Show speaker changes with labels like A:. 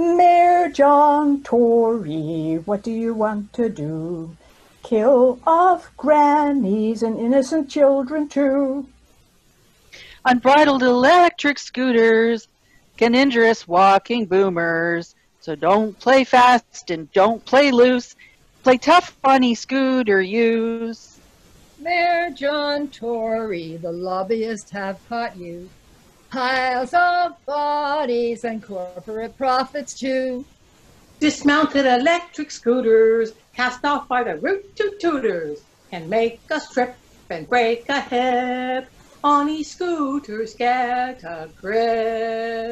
A: Mayor John Tory, what do you want to do? Kill off grannies and innocent children too.
B: Unbridled electric scooters can injure us walking boomers. So don't play fast and don't play loose. Play tough on e-scooter use.
C: Mayor John Tory, the lobbyists have caught you. Piles of bodies and corporate profits too.
D: Dismounted electric scooters cast off by the root to tutors can make us trip and break a hip. On e-scooters get a grip.